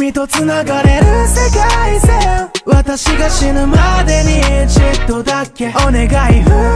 君と繋がれる世界線。私が死ぬまでにちっとだけ。お願い。